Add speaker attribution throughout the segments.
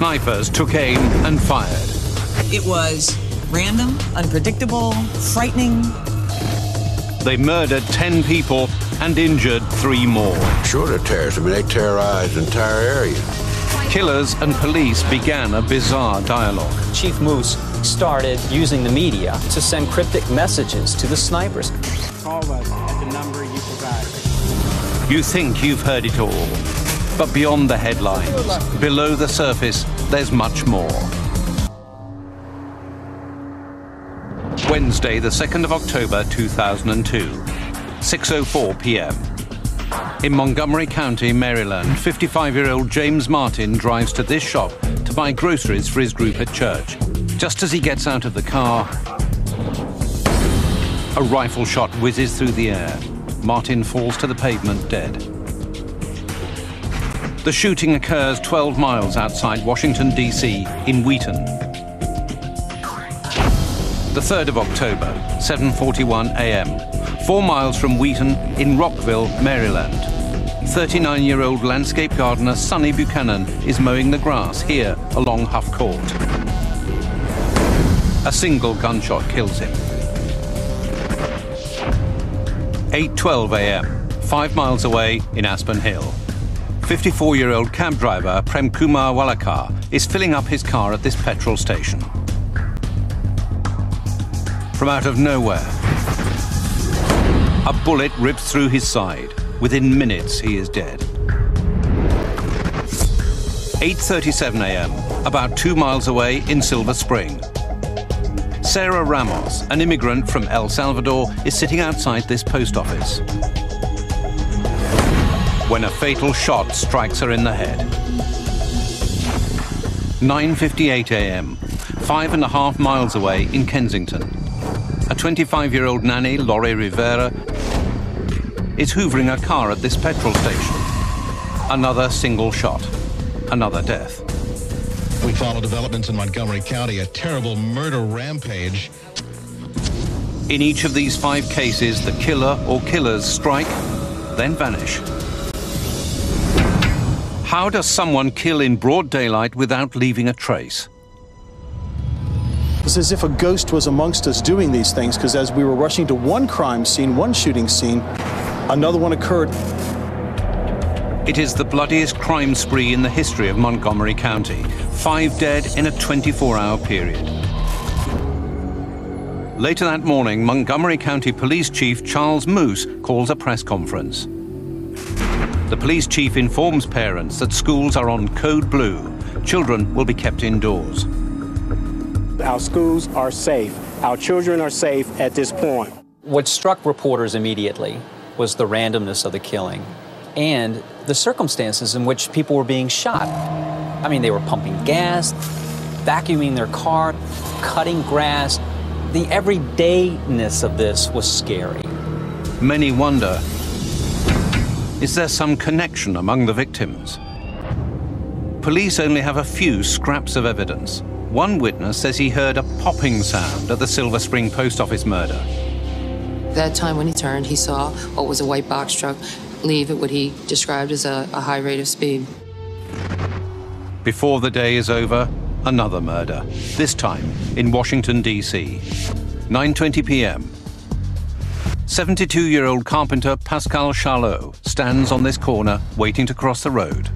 Speaker 1: snipers took aim and fired.
Speaker 2: It was random, unpredictable, frightening.
Speaker 1: They murdered 10 people and injured three more.
Speaker 3: Sure, they're terrorists. I mean, they terrorized the entire area.
Speaker 1: Killers and police began a bizarre dialogue.
Speaker 4: Chief Moose started using the media to send cryptic messages to the snipers.
Speaker 5: Call us at the number you provide.
Speaker 1: You think you've heard it all, but beyond the headlines, below the surface, there's much more. Wednesday, the 2nd of October 2002, 6:04 p.m. In Montgomery County, Maryland, 55-year-old James Martin drives to this shop to buy groceries for his group at church. Just as he gets out of the car, a rifle shot whizzes through the air. Martin falls to the pavement dead. The shooting occurs 12 miles outside Washington, D.C., in Wheaton. The 3rd of October, 7.41 a.m., four miles from Wheaton in Rockville, Maryland. 39-year-old landscape gardener Sonny Buchanan is mowing the grass here along Huff Court. A single gunshot kills him. 8.12 a.m., five miles away in Aspen Hill. 54-year-old cab driver Prem Kumar Walekar is filling up his car at this petrol station. From out of nowhere, a bullet rips through his side. Within minutes, he is dead. 8.37 a.m., about two miles away in Silver Spring. Sarah Ramos, an immigrant from El Salvador, is sitting outside this post office when a fatal shot strikes her in the head. 9.58 a.m., five and a half miles away in Kensington. A 25-year-old nanny, Lori Rivera, is hoovering a car at this petrol station. Another single shot, another death.
Speaker 6: We follow developments in Montgomery County, a terrible murder rampage.
Speaker 1: In each of these five cases, the killer or killers strike, then vanish. How does someone kill in broad daylight without leaving a trace?
Speaker 7: It's as if a ghost was amongst us doing these things, because as we were rushing to one crime scene, one shooting scene, another one occurred.
Speaker 1: It is the bloodiest crime spree in the history of Montgomery County. Five dead in a 24-hour period. Later that morning, Montgomery County Police Chief Charles Moose calls a press conference. The police chief informs parents that schools are on code blue. Children will be kept indoors.
Speaker 5: Our schools are safe. Our children are safe at this point.
Speaker 4: What struck reporters immediately was the randomness of the killing and the circumstances in which people were being shot. I mean, they were pumping gas, vacuuming their car, cutting grass. The everydayness of this was scary.
Speaker 1: Many wonder, is there some connection among the victims? Police only have a few scraps of evidence. One witness says he heard a popping sound at the Silver Spring post office murder.
Speaker 8: That time when he turned, he saw what was a white box truck leave at what he described as a, a high rate of speed.
Speaker 1: Before the day is over, another murder, this time in Washington, D.C. 9.20 p.m. 72-year-old carpenter Pascal Charlot stands on this corner waiting to cross the road.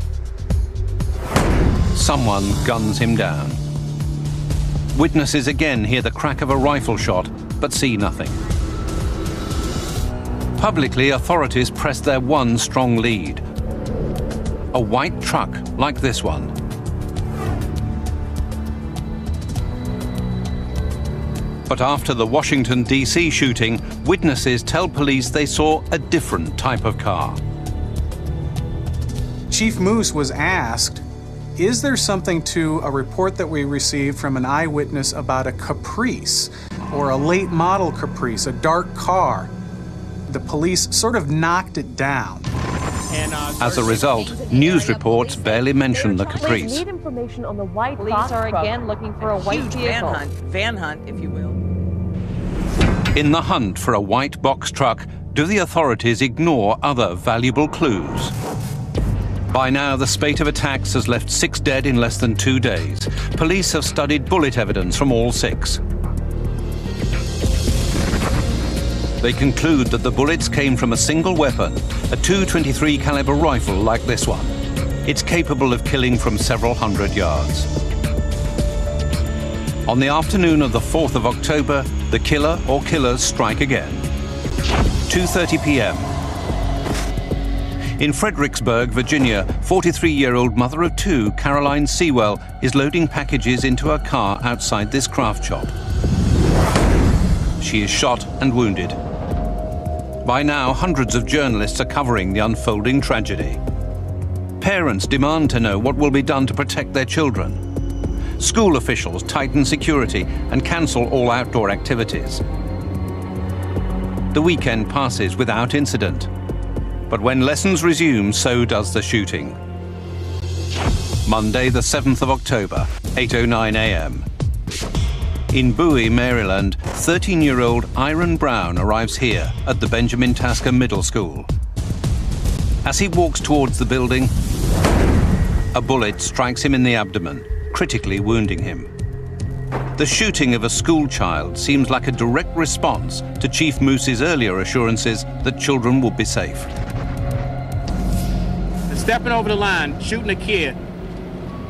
Speaker 1: Someone guns him down. Witnesses again hear the crack of a rifle shot, but see nothing. Publicly, authorities press their one strong lead. A white truck like this one. But after the Washington, D.C. shooting, witnesses tell police they saw a different type of car.
Speaker 9: Chief Moose was asked, is there something to a report that we received from an eyewitness about a Caprice or a late model Caprice, a dark car? The police sort of knocked it down.
Speaker 1: Uh, As a result, news reports barely mention the Caprice.
Speaker 10: Need information on the white
Speaker 2: Police are again looking for a white vehicle.
Speaker 10: van hunt,
Speaker 2: van hunt, if you will.
Speaker 1: In the hunt for a white box truck, do the authorities ignore other valuable clues? By now, the spate of attacks has left six dead in less than two days. Police have studied bullet evidence from all six. They conclude that the bullets came from a single weapon, a 223 caliber rifle like this one. It's capable of killing from several hundred yards. On the afternoon of the 4th of October, the killer or killers strike again. 2:30 p.m. In Fredericksburg, Virginia, 43-year-old mother of two, Caroline Seawell, is loading packages into a car outside this craft shop. She is shot and wounded. By now, hundreds of journalists are covering the unfolding tragedy. Parents demand to know what will be done to protect their children. School officials tighten security and cancel all outdoor activities. The weekend passes without incident. But when lessons resume, so does the shooting. Monday, the 7th of October, 8.09 a.m. In Bowie, Maryland, 13-year-old Iran Brown arrives here at the Benjamin Tasker Middle School. As he walks towards the building, a bullet strikes him in the abdomen, critically wounding him. The shooting of a school child seems like a direct response to Chief Moose's earlier assurances that children would be safe.
Speaker 10: Stepping over the line, shooting a kid.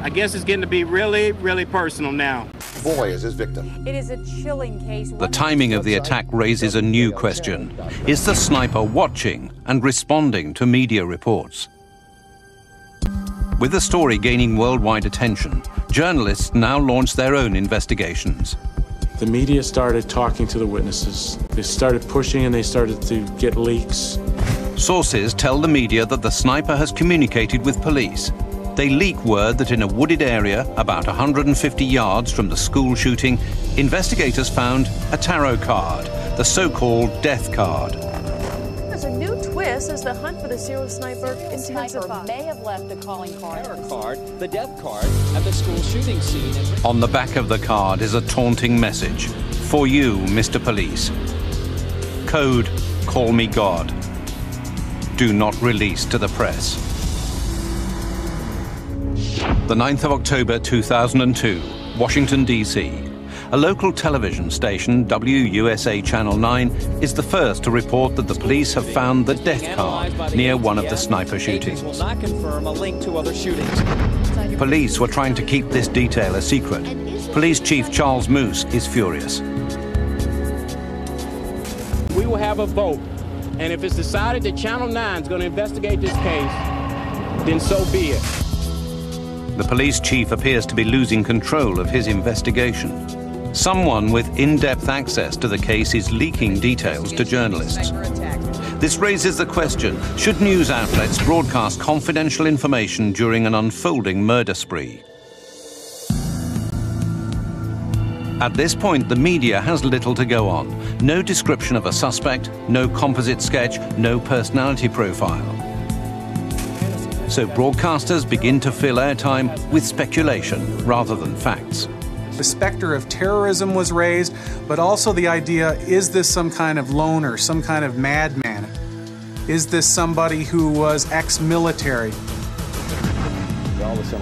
Speaker 10: I guess it's getting to be really, really personal now.
Speaker 11: Boy is his victim.
Speaker 12: It is a chilling case.
Speaker 1: The timing of the attack raises a new question. Is the sniper watching and responding to media reports? With the story gaining worldwide attention, journalists now launch their own investigations.
Speaker 5: The media started talking to the witnesses. They started pushing and they started to get leaks.
Speaker 1: Sources tell the media that the sniper has communicated with police. They leak word that in a wooded area about 150 yards from the school shooting, investigators found a tarot card, the so-called death card.
Speaker 12: There's a new twist as the hunt for the serial sniper
Speaker 4: Sniper
Speaker 12: intensifies.
Speaker 4: may have left a calling card, tarot card, the death card at the school shooting scene.
Speaker 1: On the back of the card is a taunting message. For you, Mr. Police. Code, call me God. Do not release to the press. The 9th of October 2002, Washington, D.C. A local television station, WUSA Channel 9, is the first to report that the police have found the death card near one of the sniper
Speaker 4: agents
Speaker 1: shootings.
Speaker 4: will not confirm a link to other shootings.
Speaker 1: Police were trying to keep this detail a secret. Police Chief Charles Moose is furious.
Speaker 10: We will have a vote, and if it's decided that Channel 9 is going to investigate this case, then so be it.
Speaker 1: The police chief appears to be losing control of his investigation. Someone with in-depth access to the case is leaking details to journalists. This raises the question, should news outlets broadcast confidential information during an unfolding murder spree? At this point, the media has little to go on. No description of a suspect, no composite sketch, no personality profile. So broadcasters begin to fill airtime with speculation rather than facts.
Speaker 9: The specter of terrorism was raised, but also the idea is this some kind of loner, some kind of madman? Is this somebody who was ex military?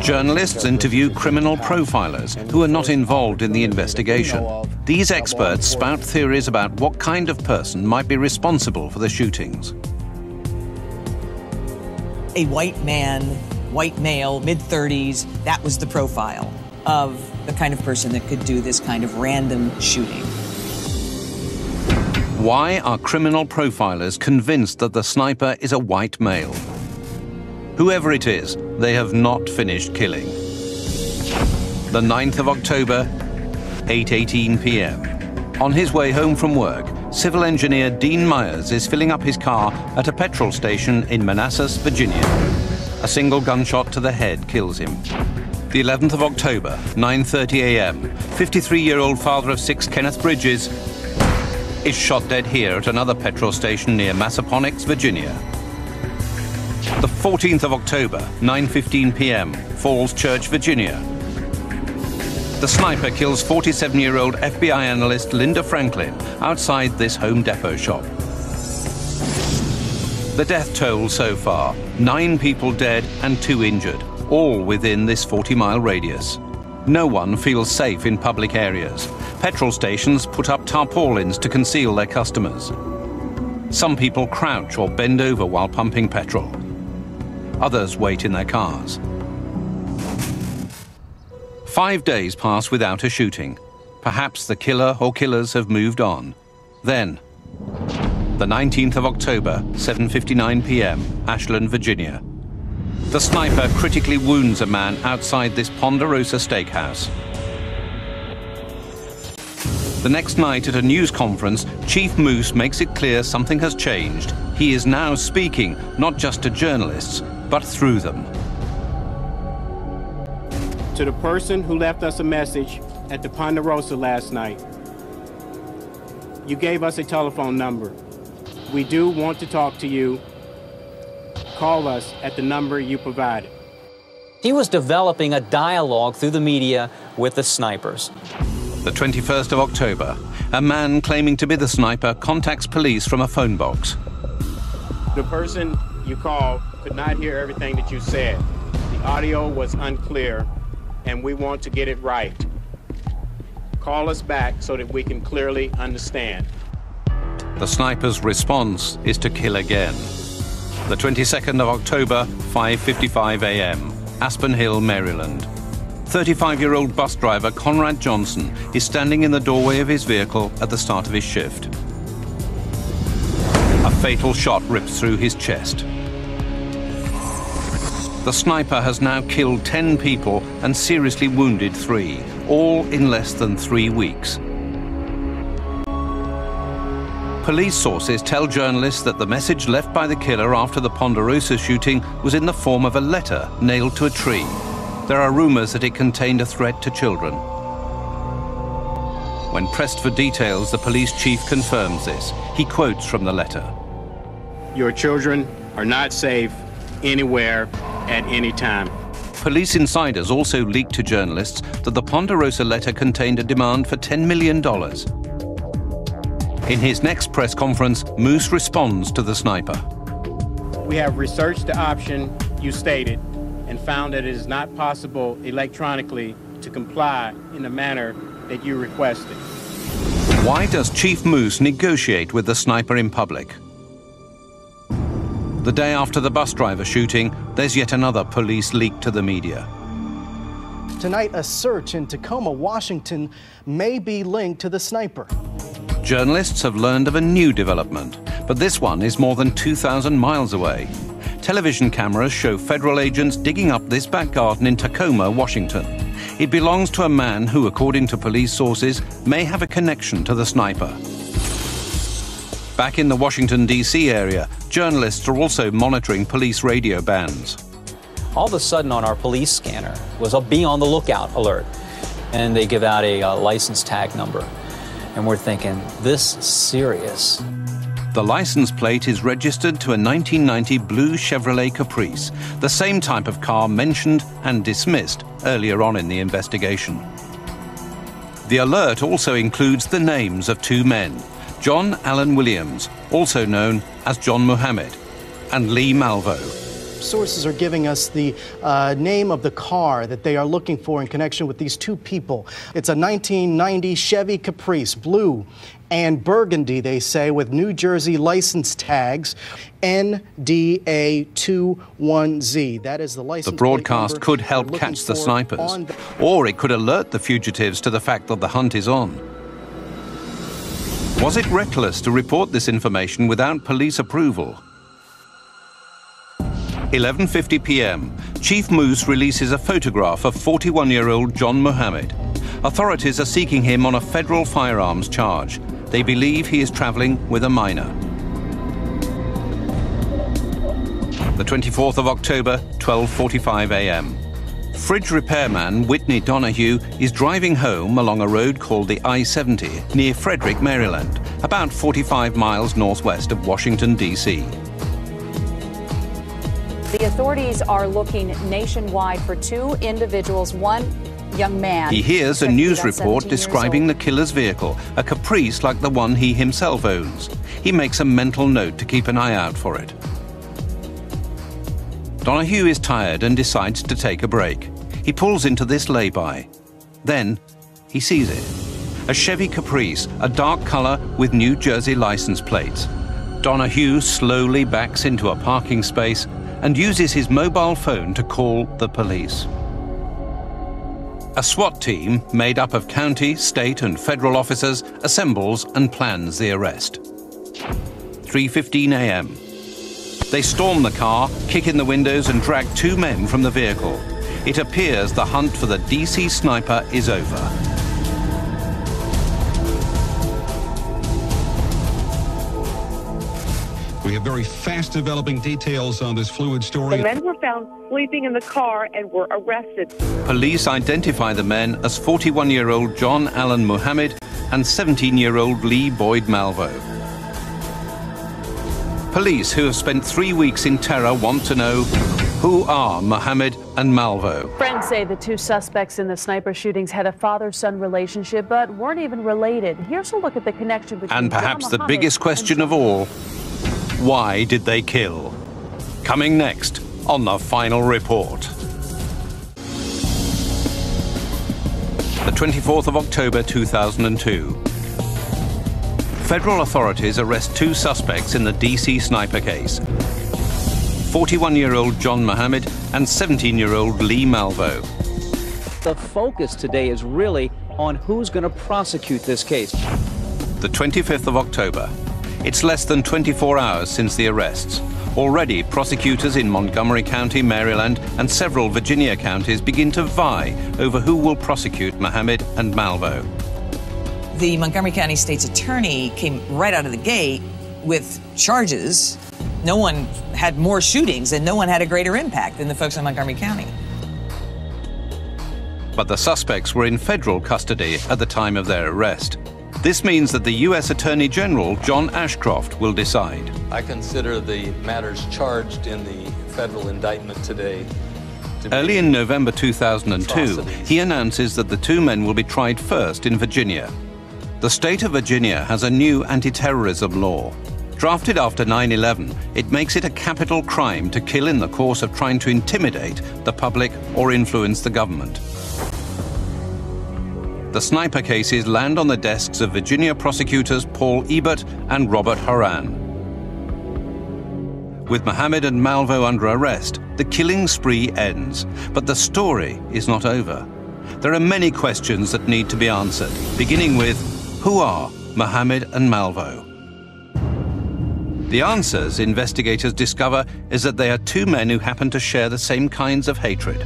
Speaker 1: Journalists interview criminal profilers who are not involved in the investigation. These experts spout theories about what kind of person might be responsible for the shootings.
Speaker 2: A white man, white male, mid 30s, that was the profile of the kind of person that could do this kind of random shooting.
Speaker 1: Why are criminal profilers convinced that the sniper is a white male? Whoever it is, they have not finished killing. The 9th of October, 8.18 p.m. On his way home from work, civil engineer Dean Meyers is filling up his car at a petrol station in Manassas, Virginia. A single gunshot to the head kills him. The 11th of October, 9.30 a.m., 53-year-old father of six, Kenneth Bridges, is shot dead here at another petrol station near Massaponax, Virginia. The 14th of October, 9.15 p.m., Falls Church, Virginia. The sniper kills 47-year-old FBI analyst Linda Franklin outside this Home Depot shop. The death toll so far nine people dead and two injured, all within this 40 mile radius. No one feels safe in public areas. Petrol stations put up tarpaulins to conceal their customers. Some people crouch or bend over while pumping petrol. Others wait in their cars. Five days pass without a shooting. Perhaps the killer or killers have moved on. Then, the 19th of October, 7:59 p.m., Ashland, Virginia. The sniper critically wounds a man outside this Ponderosa steakhouse. The next night at a news conference, Chief Moose makes it clear something has changed. He is now speaking not just to journalists, but through them.
Speaker 10: To the person who left us a message at the Ponderosa last night, you gave us a telephone number. We do want to talk to you. Call us at the number you provided.
Speaker 4: He was developing a dialogue through the media with the snipers.
Speaker 1: The 21st of October, a man claiming to be the sniper contacts police from a phone box.
Speaker 10: The person you called could not hear everything that you said. The audio was unclear, and we want to get it right. Call us back so that we can clearly understand.
Speaker 1: The sniper's response is to kill again. The 22nd of October, 5:55 a.m., Aspen Hill, Maryland. 35-year-old bus driver Conrad Johnson is standing in the doorway of his vehicle at the start of his shift. A fatal shot rips through his chest. The sniper has now killed 10 people and seriously wounded three, all in less than three weeks. Police sources tell journalists that the message left by the killer after the Ponderosa shooting was in the form of a letter nailed to a tree. There are rumors that it contained a threat to children. When pressed for details, the police chief confirms this. He quotes from the letter.
Speaker 10: Your children are not safe anywhere at any time.
Speaker 1: Police insiders also leaked to journalists that the Ponderosa letter contained a demand for $10 million. In his next press conference, Moose responds to the sniper.
Speaker 10: We have researched the option you stated and found that it is not possible electronically to comply in the manner that you requested.
Speaker 1: Why does Chief Moose negotiate with the sniper in public? The day after the bus driver shooting, there's yet another police leak to the media.
Speaker 11: Tonight, a search in Tacoma, Washington may be linked to the sniper.
Speaker 1: Journalists have learned of a new development, but this one is more than 2,000 miles away. Television cameras show federal agents digging up this back garden in Tacoma, Washington. It belongs to a man who, according to police sources, may have a connection to the sniper. Back in the Washington, D.C. area, journalists are also monitoring police radio bands.
Speaker 4: All of a sudden, on our police scanner was a be on the lookout alert, and they give out a uh, license tag number. And we're thinking, this serious.
Speaker 1: The license plate is registered to a 1990 blue Chevrolet Caprice, the same type of car mentioned and dismissed earlier on in the investigation. The alert also includes the names of two men John Allen Williams, also known as John Muhammad, and Lee Malvo.
Speaker 11: Sources are giving us the uh, name of the car that they are looking for in connection with these two people. It's a 1990 Chevy Caprice, blue and burgundy, they say, with New Jersey license tags NDA21Z. That is the license.
Speaker 1: The broadcast could help catch the snipers, or it could alert the fugitives to the fact that the hunt is on. Was it reckless to report this information without police approval? 11:50 p.m. Chief Moose releases a photograph of 41-year-old John Muhammad. Authorities are seeking him on a federal firearms charge. They believe he is traveling with a minor. The 24th of October, 12:45 a.m. Fridge repairman Whitney Donahue is driving home along a road called the I-70 near Frederick, Maryland, about 45 miles northwest of Washington, D.C.
Speaker 13: The authorities are looking nationwide for two individuals. One young man.
Speaker 1: He hears a news report describing the killer's vehicle, a caprice like the one he himself owns. He makes a mental note to keep an eye out for it. Donahue is tired and decides to take a break. He pulls into this lay-by. Then he sees it. A Chevy Caprice, a dark color with New Jersey license plates. Donahue slowly backs into a parking space and uses his mobile phone to call the police. A SWAT team made up of county, state and federal officers assembles and plans the arrest. 3:15 a.m. They storm the car, kick in the windows and drag two men from the vehicle. It appears the hunt for the DC sniper is over.
Speaker 6: We have very fast developing details on this fluid story.
Speaker 12: The men were found sleeping in the car and were arrested.
Speaker 1: Police identify the men as 41 year old John Allen Muhammad and 17 year old Lee Boyd Malvo. Police who have spent three weeks in terror want to know who are Muhammad and Malvo.
Speaker 14: Friends say the two suspects in the sniper shootings had a father son relationship but weren't even related. Here's a look at the connection between
Speaker 1: And perhaps
Speaker 14: John
Speaker 1: the
Speaker 14: Muhammad
Speaker 1: biggest question of all why did they kill? Coming next on the final report. The 24th of October 2002. Federal authorities arrest two suspects in the DC sniper case 41 year old John Muhammad and 17 year old Lee Malvo.
Speaker 4: The focus today is really on who's going to prosecute this case.
Speaker 1: The 25th of October. It's less than 24 hours since the arrests. Already, prosecutors in Montgomery County, Maryland, and several Virginia counties begin to vie over who will prosecute Muhammad and Malvo.
Speaker 2: The Montgomery County State's attorney came right out of the gate with charges. No one had more shootings and no one had a greater impact than the folks in Montgomery County.
Speaker 1: But the suspects were in federal custody at the time of their arrest. This means that the U.S. Attorney General, John Ashcroft, will decide.
Speaker 15: I consider the matters charged in the federal indictment today to
Speaker 1: Early in November 2002,
Speaker 15: Atrocities.
Speaker 1: he announces that the two men will be tried first in Virginia. The state of Virginia has a new anti-terrorism law. Drafted after 9-11, it makes it a capital crime to kill in the course of trying to intimidate the public or influence the government. The sniper cases land on the desks of Virginia prosecutors Paul Ebert and Robert Horan. With Muhammad and Malvo under arrest, the killing spree ends. But the story is not over. There are many questions that need to be answered, beginning with who are Muhammad and Malvo? The answers investigators discover is that they are two men who happen to share the same kinds of hatred.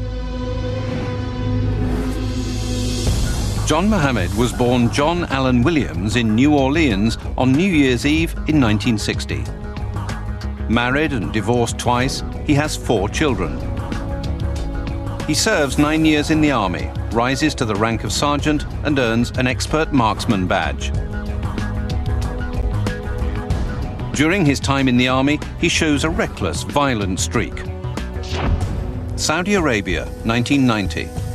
Speaker 1: John Muhammad was born John Allen Williams in New Orleans on New Year's Eve in 1960. Married and divorced twice, he has four children. He serves nine years in the Army, rises to the rank of sergeant, and earns an expert marksman badge. During his time in the Army, he shows a reckless, violent streak. Saudi Arabia, 1990.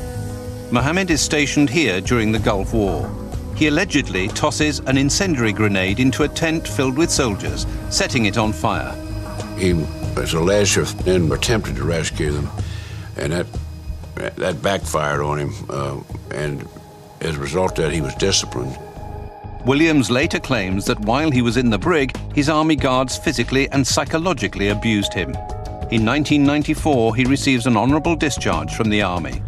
Speaker 1: Muhammad is stationed here during the Gulf War. He allegedly tosses an incendiary grenade into a tent filled with soldiers, setting it on fire.
Speaker 3: He was alleged to have been attempted to rescue them, and that that backfired on him. Uh, and as a result of that, he was disciplined.
Speaker 1: Williams later claims that while he was in the brig, his army guards physically and psychologically abused him. In 1994, he receives an honorable discharge from the army.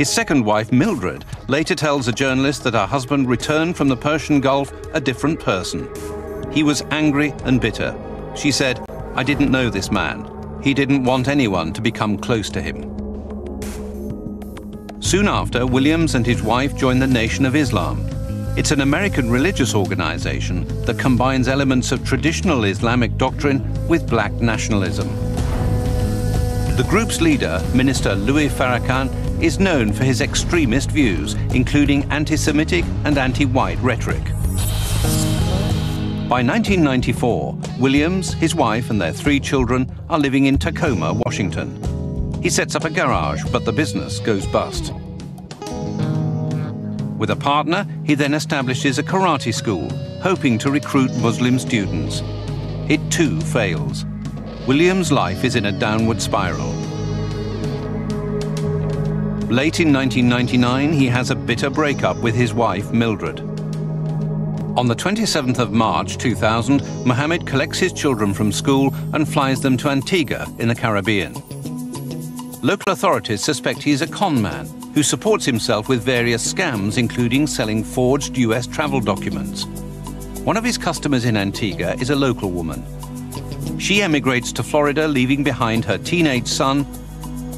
Speaker 1: His second wife, Mildred, later tells a journalist that her husband returned from the Persian Gulf a different person. He was angry and bitter. She said, I didn't know this man. He didn't want anyone to become close to him. Soon after, Williams and his wife joined the Nation of Islam. It's an American religious organization that combines elements of traditional Islamic doctrine with black nationalism. The group's leader, Minister Louis Farrakhan, is known for his extremist views, including anti-Semitic and anti-white rhetoric. By 1994, Williams, his wife and their three children are living in Tacoma, Washington. He sets up a garage, but the business goes bust. With a partner, he then establishes a karate school, hoping to recruit Muslim students. It too fails. Williams' life is in a downward spiral. Late in 1999, he has a bitter breakup with his wife, Mildred. On the 27th of March 2000, Muhammad collects his children from school and flies them to Antigua in the Caribbean. Local authorities suspect he is a con man who supports himself with various scams, including selling forged US travel documents. One of his customers in Antigua is a local woman. She emigrates to Florida, leaving behind her teenage son,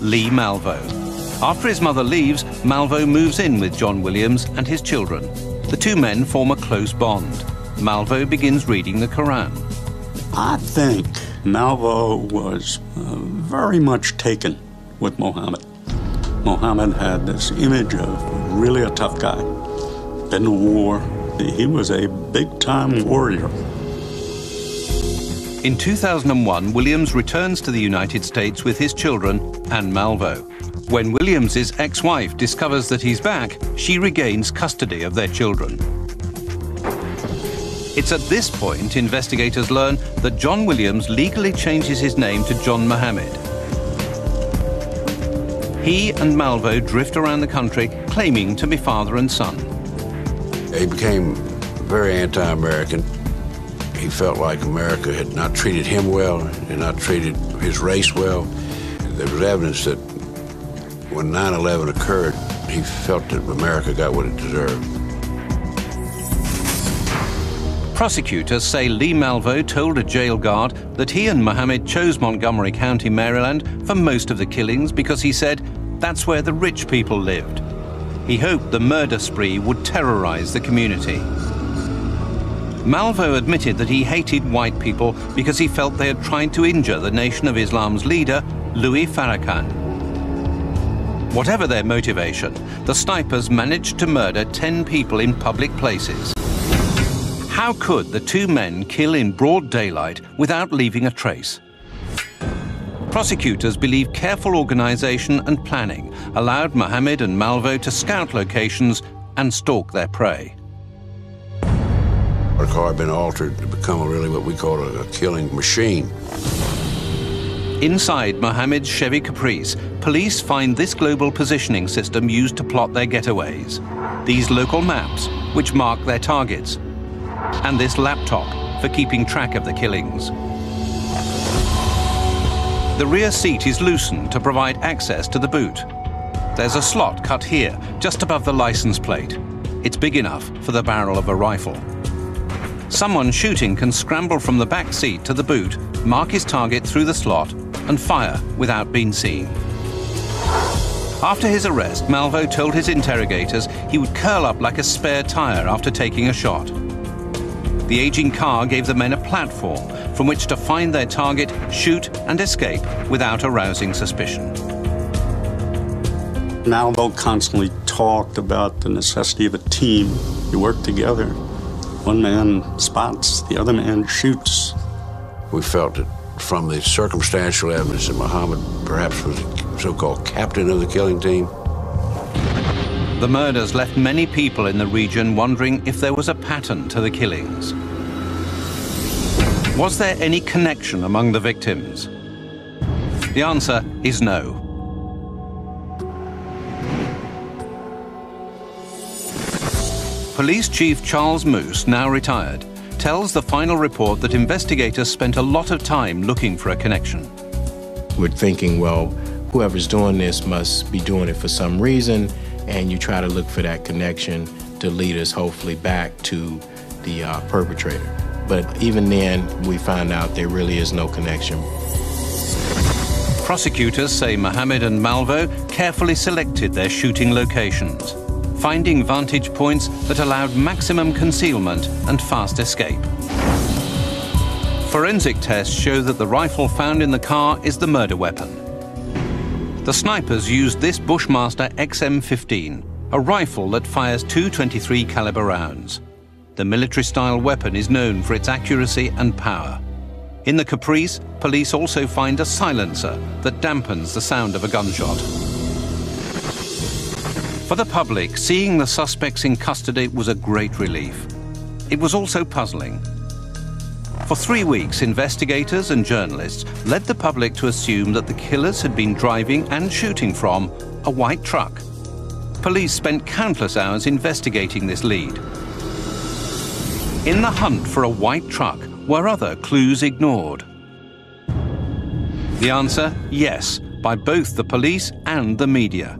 Speaker 1: Lee Malvo. After his mother leaves, Malvo moves in with John Williams and his children. The two men form a close bond. Malvo begins reading the Quran.
Speaker 16: I think Malvo was uh, very much taken with Muhammad. Muhammad had this image of really a tough guy. Been to war. He was a big time warrior.
Speaker 1: In 2001, Williams returns to the United States with his children and Malvo. When Williams's ex-wife discovers that he's back, she regains custody of their children. It's at this point investigators learn that John Williams legally changes his name to John Muhammad. He and Malvo drift around the country claiming to be father and son.
Speaker 3: He became very anti-American. He felt like America had not treated him well, and not treated his race well. There was evidence that when 9-11 occurred, he felt that America got what it deserved.
Speaker 1: Prosecutors say Lee Malvo told a jail guard that he and Muhammad chose Montgomery County, Maryland for most of the killings because he said that's where the rich people lived. He hoped the murder spree would terrorize the community. Malvo admitted that he hated white people because he felt they had tried to injure the Nation of Islam's leader, Louis Farrakhan. Whatever their motivation, the snipers managed to murder 10 people in public places. How could the two men kill in broad daylight without leaving a trace? Prosecutors believe careful organization and planning allowed Muhammad and Malvo to scout locations and stalk their prey.
Speaker 3: Our car had been altered to become really what we call a killing machine.
Speaker 1: Inside Muhammad's Chevy Caprice, police find this global positioning system used to plot their getaways. These local maps, which mark their targets, and this laptop for keeping track of the killings. The rear seat is loosened to provide access to the boot. There's a slot cut here, just above the license plate. It's big enough for the barrel of a rifle. Someone shooting can scramble from the back seat to the boot, mark his target through the slot, and fire without being seen. After his arrest, Malvo told his interrogators he would curl up like a spare tire after taking a shot. The aging car gave the men a platform from which to find their target, shoot, and escape without arousing suspicion.
Speaker 16: Malvo constantly talked about the necessity of a team. You work together. One man spots, the other man shoots.
Speaker 3: We felt that from the circumstantial evidence that Muhammad perhaps was the so-called captain of the killing team.
Speaker 1: The murders left many people in the region wondering if there was a pattern to the killings. Was there any connection among the victims? The answer is no. Police Chief Charles Moose, now retired, tells the final report that investigators spent a lot of time looking for a connection.
Speaker 17: We're thinking, well, whoever's doing this must be doing it for some reason, and you try to look for that connection to lead us hopefully back to the uh, perpetrator. But even then, we find out there really is no connection.
Speaker 1: Prosecutors say Muhammad and Malvo carefully selected their shooting locations, finding vantage points that allowed maximum concealment and fast escape. Forensic tests show that the rifle found in the car is the murder weapon. The snipers used this Bushmaster XM15, a rifle that fires 223 caliber rounds. The military-style weapon is known for its accuracy and power. In the Caprice, police also find a silencer that dampens the sound of a gunshot. For the public, seeing the suspects in custody was a great relief. It was also puzzling. For three weeks, investigators and journalists led the public to assume that the killers had been driving and shooting from a white truck. Police spent countless hours investigating this lead. In the hunt for a white truck, were other clues ignored? The answer, yes, by both the police and the media.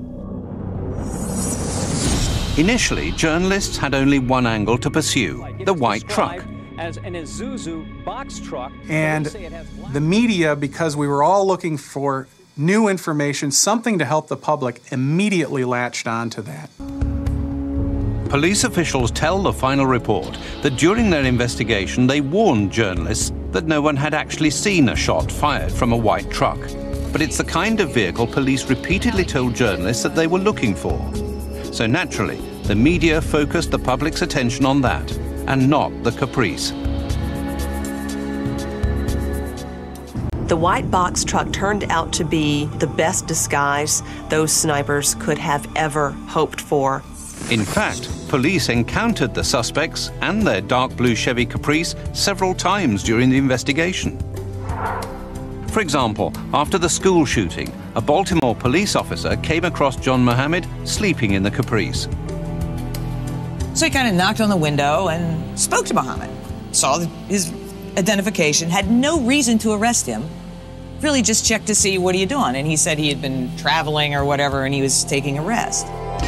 Speaker 1: Initially, journalists had only one angle to pursue, the white truck.
Speaker 4: As an Isuzu box truck.
Speaker 9: And the media, because we were all looking for new information, something to help the public, immediately latched onto that.
Speaker 1: Police officials tell the final report that during their investigation they warned journalists that no one had actually seen a shot fired from a white truck. But it's the kind of vehicle police repeatedly told journalists that they were looking for. So naturally, the media focused the public's attention on that and not the Caprice.
Speaker 18: The white box truck turned out to be the best disguise those snipers could have ever hoped for.
Speaker 1: In fact, police encountered the suspects and their dark blue Chevy Caprice several times during the investigation. For example, after the school shooting, a Baltimore police officer came across John Muhammad sleeping in the Caprice.
Speaker 2: So he kind of knocked on the window and spoke to Muhammad, saw his identification, had no reason to arrest him, really just checked to see what are you doing. And he said he had been traveling or whatever and he was taking a rest.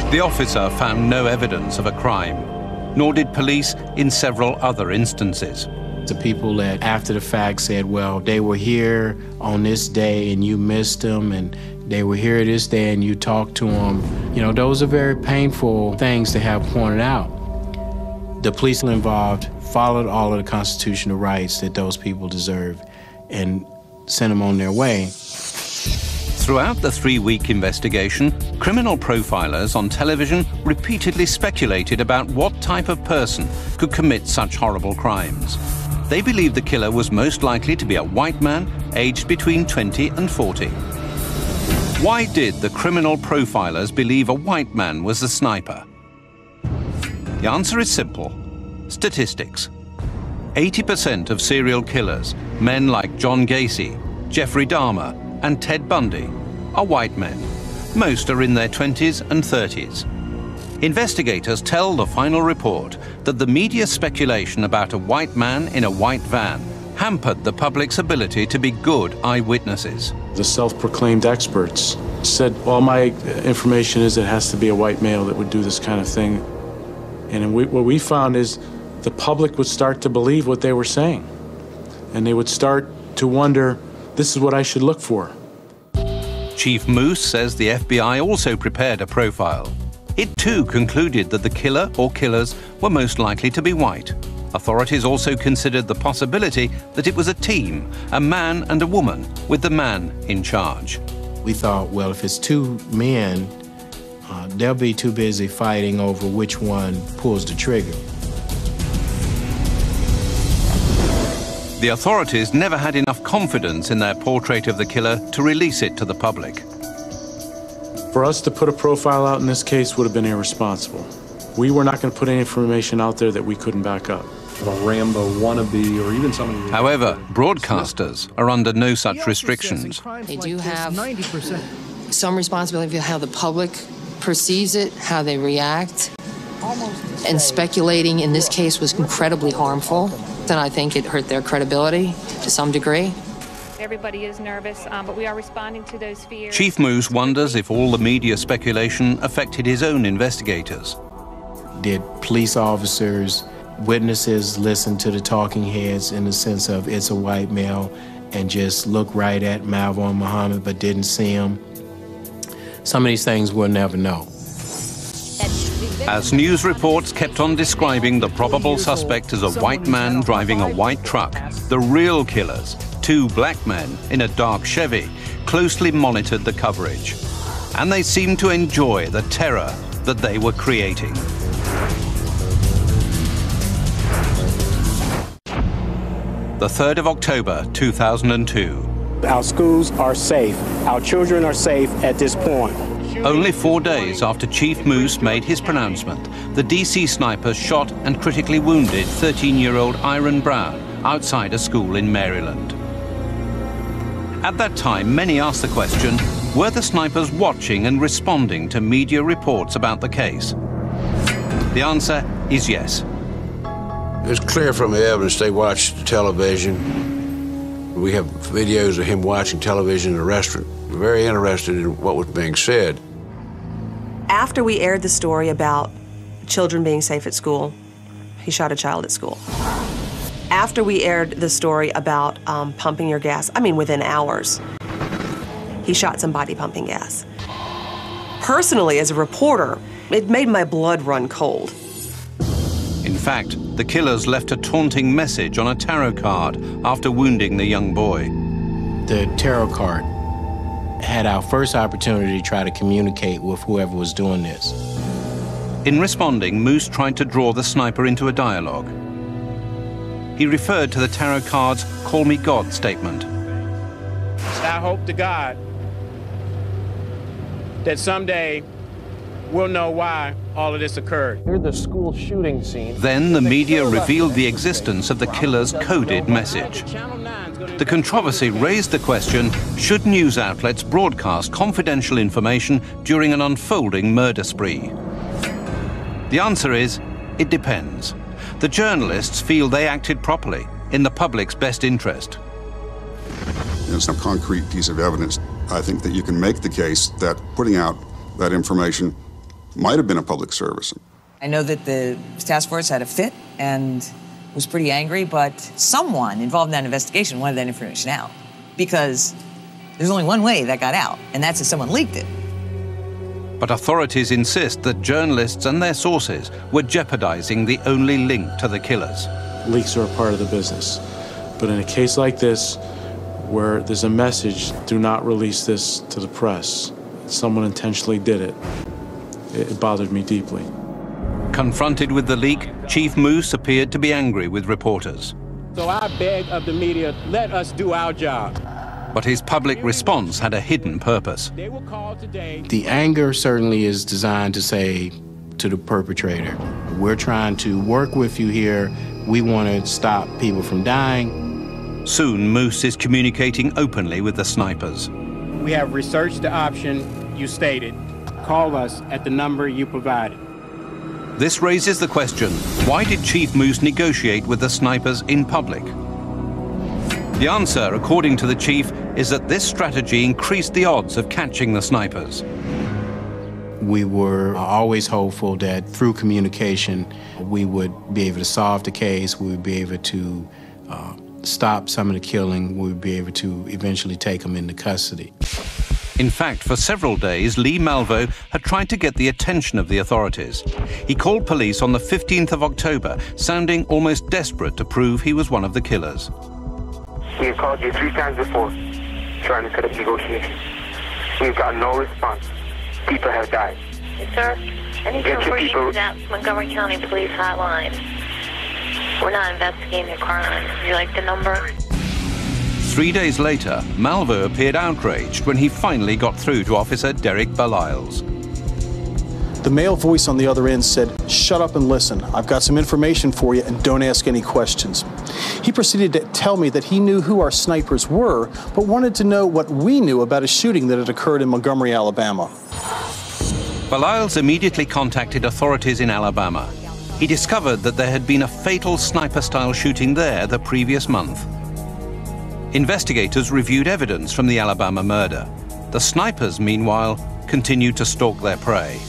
Speaker 1: The officer found no evidence of a crime, nor did police in several other instances.
Speaker 17: The people that after the fact said, well, they were here on this day and you missed them, and they were here this day and you talked to them. You know, those are very painful things to have pointed out. The police involved followed all of the constitutional rights that those people deserve and sent them on their way.
Speaker 1: Throughout the three week investigation, criminal profilers on television repeatedly speculated about what type of person could commit such horrible crimes. They believed the killer was most likely to be a white man aged between 20 and 40. Why did the criminal profilers believe a white man was the sniper? The answer is simple statistics. 80% of serial killers, men like John Gacy, Jeffrey Dahmer, and Ted Bundy, are white men. Most are in their 20s and 30s. Investigators tell the final report that the media speculation about a white man in a white van hampered the public's ability to be good eyewitnesses.
Speaker 5: The self proclaimed experts said, All my information is it has to be a white male that would do this kind of thing. And we, what we found is the public would start to believe what they were saying. And they would start to wonder, This is what I should look for.
Speaker 1: Chief Moose says the FBI also prepared a profile. It too concluded that the killer or killers were most likely to be white. Authorities also considered the possibility that it was a team, a man and a woman, with the man in charge.
Speaker 17: We thought, well, if it's two men, uh, they'll be too busy fighting over which one pulls the trigger.
Speaker 1: The authorities never had enough confidence in their portrait of the killer to release it to the public.
Speaker 5: For us to put a profile out in this case would have been irresponsible. We were not going to put any information out there that we couldn't back up.
Speaker 15: A Rambo wannabe, or even somebody.
Speaker 1: However, broadcasters are under no such restrictions.
Speaker 8: They do have some responsibility for how the public perceives it, how they react. And speculating in this case was incredibly harmful. And I think it hurt their credibility to some degree.
Speaker 19: Everybody is nervous, um, but we are responding to those fears.
Speaker 1: Chief Moose wonders if all the media speculation affected his own investigators.
Speaker 17: Did police officers, witnesses listen to the talking heads in the sense of it's a white male and just look right at Malvern Muhammad but didn't see him? Some of these things we'll never know.
Speaker 1: As news reports kept on describing the probable suspect as a white man driving a white truck, the real killers, two black men in a dark Chevy, closely monitored the coverage. And they seemed to enjoy the terror that they were creating. The 3rd of October 2002.
Speaker 10: Our schools are safe. Our children are safe at this point.
Speaker 1: Only four days after Chief Moose made his pronouncement, the DC snipers shot and critically wounded 13 year old Iran Brown outside a school in Maryland. At that time, many asked the question, were the snipers watching and responding to media reports about the case? The answer is yes.
Speaker 3: It's clear from the evidence they watched television. We have videos of him watching television in a restaurant, very interested in what was being said.
Speaker 18: After we aired the story about children being safe at school, he shot a child at school. After we aired the story about um, pumping your gas, I mean within hours, he shot somebody pumping gas. Personally, as a reporter, it made my blood run cold.
Speaker 1: In fact, the killers left a taunting message on a tarot card after wounding the young boy.
Speaker 17: The tarot card had our first opportunity to try to communicate with whoever was doing this.
Speaker 1: In responding, Moose tried to draw the sniper into a dialogue. He referred to the tarot card's Call Me God statement.
Speaker 10: I hope to God that someday we'll know why all of this occurred.
Speaker 20: Near the school shooting scene.
Speaker 1: Then the media revealed the existence of the killer's coded message. The controversy raised the question, should news outlets broadcast confidential information during an unfolding murder spree? The answer is, it depends. The journalists feel they acted properly, in the public's best interest.
Speaker 21: In some concrete piece of evidence, I think that you can make the case that putting out that information might have been a public service.
Speaker 2: I know that the task force had a fit and was pretty angry, but someone involved in that investigation wanted that information out because there's only one way that got out, and that's if someone leaked it.
Speaker 1: But authorities insist that journalists and their sources were jeopardizing the only link to the killers.
Speaker 5: Leaks are a part of the business. But in a case like this, where there's a message, do not release this to the press. Someone intentionally did it. It bothered me deeply.
Speaker 1: Confronted with the leak, Chief Moose appeared to be angry with reporters.
Speaker 10: So I beg of the media, let us do our job.
Speaker 1: But his public response had a hidden purpose.
Speaker 17: The anger certainly is designed to say to the perpetrator, we're trying to work with you here. We want to stop people from dying.
Speaker 1: Soon, Moose is communicating openly with the snipers.
Speaker 10: We have researched the option you stated. Call us at the number you provided.
Speaker 1: This raises the question, why did Chief Moose negotiate with the snipers in public? The answer, according to the chief, is that this strategy increased the odds of catching the snipers.
Speaker 17: We were always hopeful that through communication, we would be able to solve the case, we would be able to uh, stop some of the killing, we would be able to eventually take them into custody.
Speaker 1: In fact, for several days, Lee Malvo had tried to get the attention of the authorities. He called police on the 15th of October, sounding almost desperate to prove he was one of the killers.
Speaker 22: We have called you three times before, trying to set up negotiations. We've got no response. People have died.
Speaker 19: Yes, sir. Anytime
Speaker 22: Get your
Speaker 19: we're
Speaker 22: people-
Speaker 19: using that Montgomery County Police hotline, we're not investigating a crime. You like the number?
Speaker 1: Three days later, Malvo appeared outraged when he finally got through to Officer Derek Baliles.
Speaker 7: The male voice on the other end said, Shut up and listen. I've got some information for you and don't ask any questions. He proceeded to tell me that he knew who our snipers were, but wanted to know what we knew about a shooting that had occurred in Montgomery, Alabama.
Speaker 1: Baliles immediately contacted authorities in Alabama. He discovered that there had been a fatal sniper style shooting there the previous month. Investigators reviewed evidence from the Alabama murder. The snipers, meanwhile, continued to stalk their prey.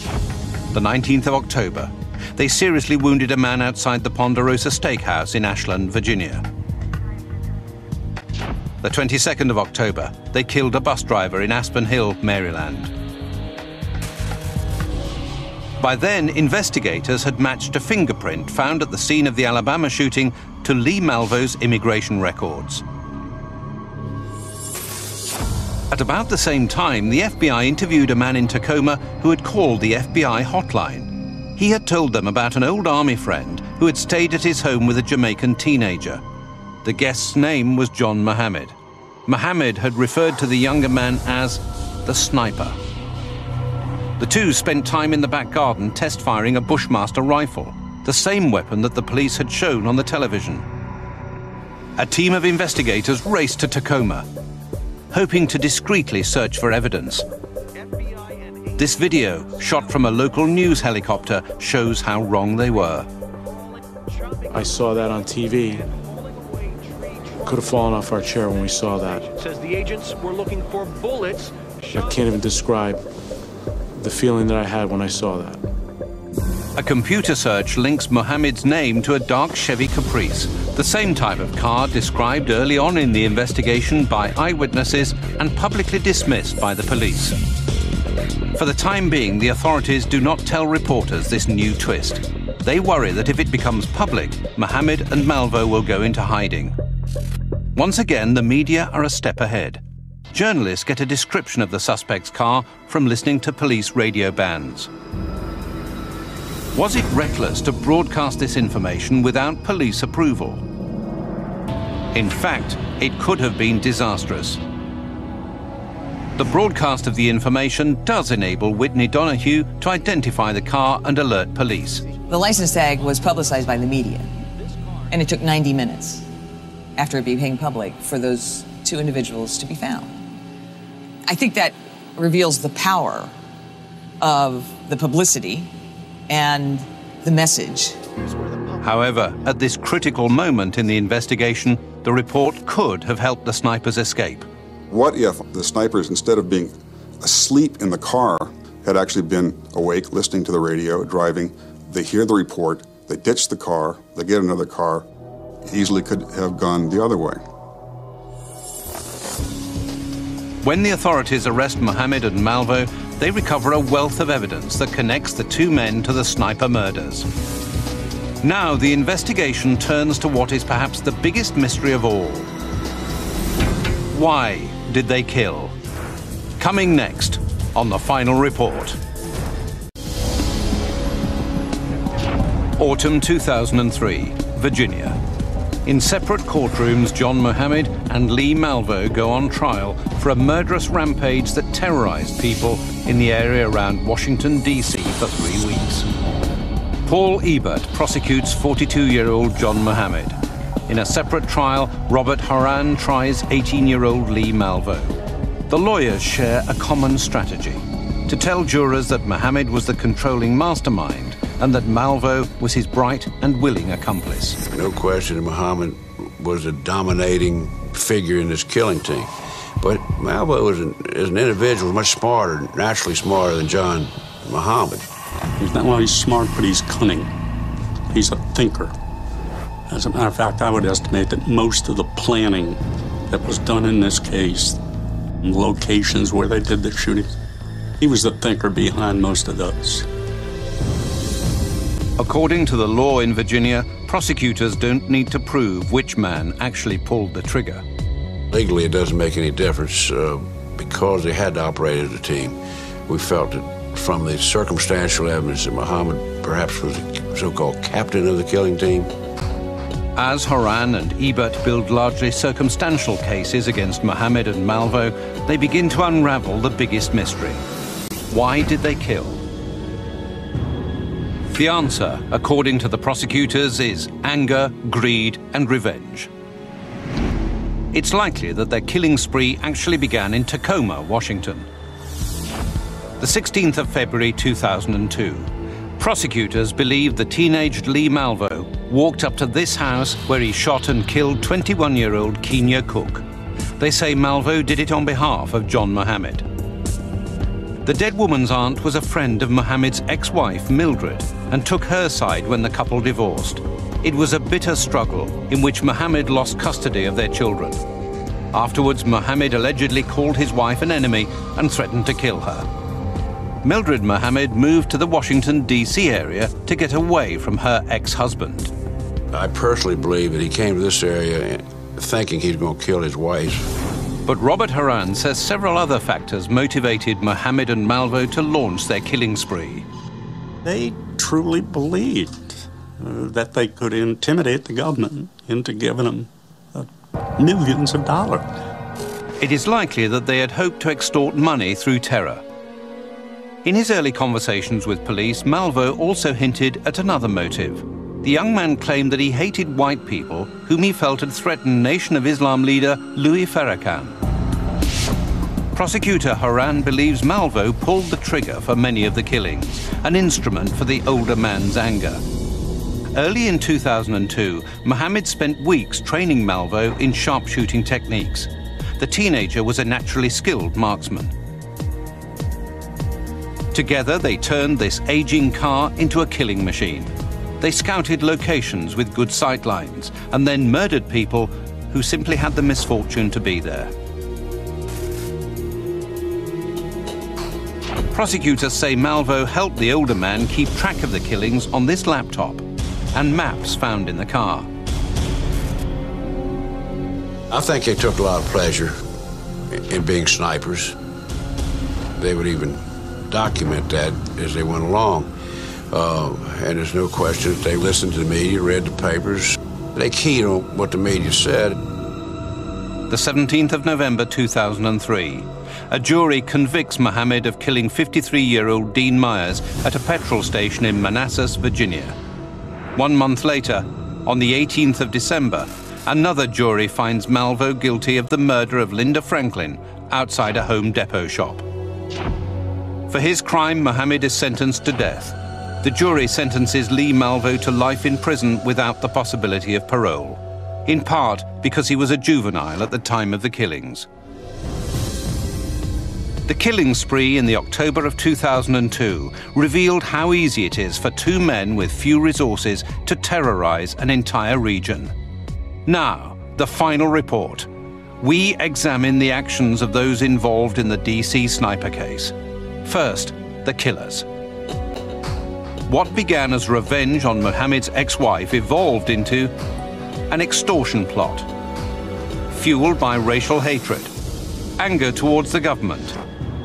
Speaker 1: The 19th of October, they seriously wounded a man outside the Ponderosa Steakhouse in Ashland, Virginia. The 22nd of October, they killed a bus driver in Aspen Hill, Maryland. By then, investigators had matched a fingerprint found at the scene of the Alabama shooting to Lee Malvo's immigration records. At about the same time, the FBI interviewed a man in Tacoma who had called the FBI hotline. He had told them about an old army friend who had stayed at his home with a Jamaican teenager. The guest's name was John Muhammad. Muhammad had referred to the younger man as the sniper. The two spent time in the back garden test firing a Bushmaster rifle, the same weapon that the police had shown on the television. a team of investigators raced to Tacoma, hoping to discreetly search for evidence. This video, shot from a local news helicopter, shows how wrong they were.
Speaker 5: I saw that on TV. Could have fallen off our chair when we saw that.
Speaker 20: Says the agents were looking for bullets.
Speaker 5: I can't even describe the feeling that I had when I saw that.
Speaker 1: A computer search links Muhammad's name to a dark Chevy Caprice, the same type of car described early on in the investigation by eyewitnesses and publicly dismissed by the police. For the time being, the authorities do not tell reporters this new twist. They worry that if it becomes public, Muhammad and Malvo will go into hiding. Once again, the media are a step ahead. Journalists get a description of the suspect's car from listening to police radio bands. Was it reckless to broadcast this information without police approval? In fact, it could have been disastrous. The broadcast of the information does enable Whitney Donahue to identify the car and alert police.
Speaker 2: The license tag was publicized by the media, and it took 90 minutes after it became public for those two individuals to be found. I think that reveals the power of the publicity and the message.
Speaker 1: However, at this critical moment in the investigation, the report could have helped the snipers escape.
Speaker 21: What if the snipers, instead of being asleep in the car, had actually been awake, listening to the radio, driving? They hear the report, they ditch the car, they get another car, easily could have gone the other way.
Speaker 1: When the authorities arrest Muhammad and Malvo, they recover a wealth of evidence that connects the two men to the sniper murders. Now the investigation turns to what is perhaps the biggest mystery of all. Why did they kill? Coming next on the final report. Autumn 2003, Virginia. In separate courtrooms, John Muhammad and Lee Malvo go on trial for a murderous rampage that terrorized people in the area around Washington, D.C. for three weeks. Paul Ebert prosecutes 42-year-old John Muhammad. In a separate trial, Robert Horan tries 18-year-old Lee Malvo. The lawyers share a common strategy to tell jurors that Muhammad was the controlling mastermind and that Malvo was his bright and willing accomplice.
Speaker 3: No question that Muhammad was a dominating figure in this killing team. But Malvo was an, as an individual much smarter, naturally smarter than John Muhammad.
Speaker 16: He's not only smart, but he's cunning. He's a thinker. As a matter of fact, I would estimate that most of the planning that was done in this case, and locations where they did the shootings, he was the thinker behind most of those.
Speaker 1: According to the law in Virginia, prosecutors don't need to prove which man actually pulled the trigger.
Speaker 3: Legally, it doesn't make any difference uh, because they had to operate as a team. We felt that from the circumstantial evidence that Muhammad perhaps was the so-called captain of the killing team.
Speaker 1: As Horan and Ebert build largely circumstantial cases against Muhammad and Malvo, they begin to unravel the biggest mystery. Why did they kill? The answer, according to the prosecutors, is anger, greed, and revenge. It's likely that their killing spree actually began in Tacoma, Washington. The 16th of February 2002. Prosecutors believe the teenaged Lee Malvo walked up to this house where he shot and killed 21-year-old Keenya Cook. They say Malvo did it on behalf of John Muhammad. The dead woman's aunt was a friend of Muhammad's ex-wife, Mildred, and took her side when the couple divorced. It was a bitter struggle in which Muhammad lost custody of their children. Afterwards, Muhammad allegedly called his wife an enemy and threatened to kill her. Mildred Muhammad moved to the Washington, D.C. area to get away from her ex-husband.
Speaker 3: I personally believe that he came to this area thinking he's going to kill his wife.
Speaker 1: But Robert Horan says several other factors motivated Muhammad and Malvo to launch their killing spree.
Speaker 16: They truly believed uh, that they could intimidate the government into giving them uh, millions of dollars.
Speaker 1: It is likely that they had hoped to extort money through terror. In his early conversations with police, Malvo also hinted at another motive the young man claimed that he hated white people whom he felt had threatened Nation of Islam leader Louis Farrakhan. Prosecutor Horan believes Malvo pulled the trigger for many of the killings, an instrument for the older man's anger. Early in 2002, Muhammad spent weeks training Malvo in sharpshooting techniques. The teenager was a naturally skilled marksman. Together, they turned this aging car into a killing machine. They scouted locations with good sightlines and then murdered people who simply had the misfortune to be there. Prosecutors say Malvo helped the older man keep track of the killings on this laptop and maps found in the car.
Speaker 3: I think they took a lot of pleasure in being snipers. They would even document that as they went along. Uh, and there's no question that they listened to the media, read the papers. They keyed on what the media said.
Speaker 1: The 17th of November 2003, a jury convicts Muhammad of killing 53-year-old Dean Meyers at a petrol station in Manassas, Virginia. One month later, on the 18th of December, another jury finds Malvo guilty of the murder of Linda Franklin outside a Home Depot shop. For his crime, Muhammad is sentenced to death. The jury sentences Lee Malvo to life in prison without the possibility of parole, in part because he was a juvenile at the time of the killings. The killing spree in the October of 2002 revealed how easy it is for two men with few resources to terrorize an entire region. Now, the final report. We examine the actions of those involved in the DC sniper case. First, the killers. What began as revenge on Muhammad's ex-wife evolved into an extortion plot, fueled by racial hatred, anger towards the government,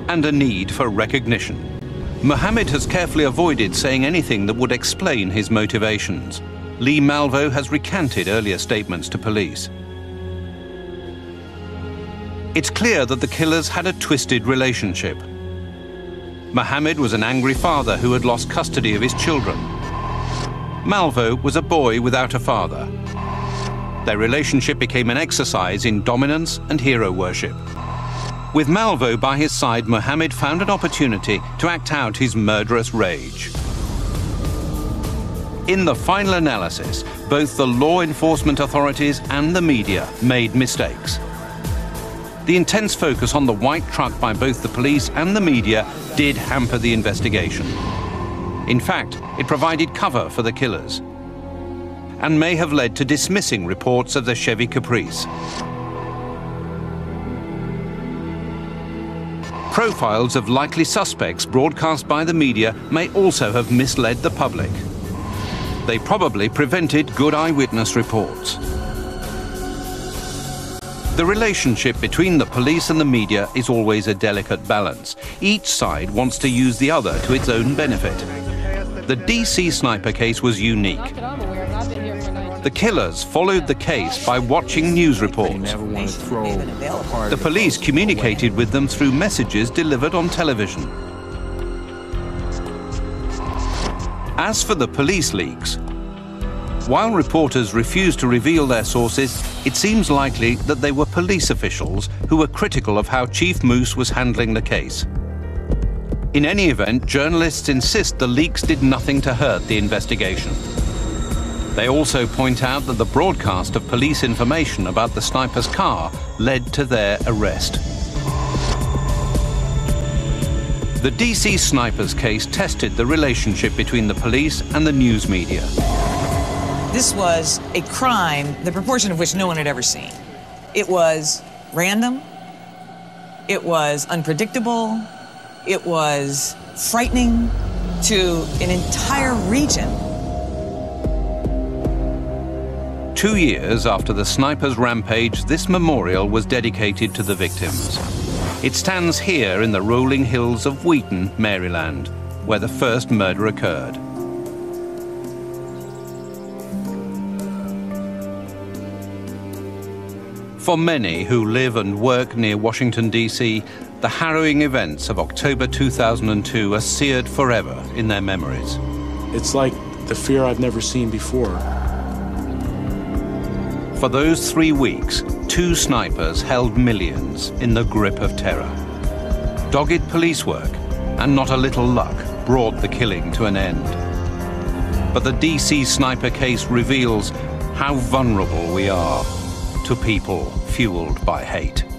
Speaker 1: and a need for recognition. Muhammad has carefully avoided saying anything that would explain his motivations. Lee Malvo has recanted earlier statements to police. It's clear that the killers had a twisted relationship. Muhammad was an angry father who had lost custody of his children. Malvo was a boy without a father. Their relationship became an exercise in dominance and hero worship. With Malvo by his side, Muhammad found an opportunity to act out his murderous rage. In the final analysis, both the law enforcement authorities and the media made mistakes. The intense focus on the white truck by both the police and the media did hamper the investigation. In fact, it provided cover for the killers and may have led to dismissing reports of the Chevy Caprice. Profiles of likely suspects broadcast by the media may also have misled the public. They probably prevented good eyewitness reports. The relationship between the police and the media is always a delicate balance. Each side wants to use the other to its own benefit. The DC sniper case was unique. The killers followed the case by watching news reports. The police communicated with them through messages delivered on television. As for the police leaks, while reporters refused to reveal their sources, it seems likely that they were police officials who were critical of how Chief Moose was handling the case. In any event, journalists insist the leaks did nothing to hurt the investigation. They also point out that the broadcast of police information about the sniper's car led to their arrest. The DC snipers case tested the relationship between the police and the news media.
Speaker 2: This was a crime, the proportion of which no one had ever seen. It was random, it was unpredictable, it was frightening to an entire region.
Speaker 1: Two years after the sniper's rampage, this memorial was dedicated to the victims. It stands here in the rolling hills of Wheaton, Maryland, where the first murder occurred. For many who live and work near Washington, D.C., the harrowing events of October 2002 are seared forever in their memories.
Speaker 5: It's like the fear I've never seen before.
Speaker 1: For those three weeks, two snipers held millions in the grip of terror. Dogged police work and not a little luck brought the killing to an end. But the DC sniper case reveals how vulnerable we are to people fueled by hate.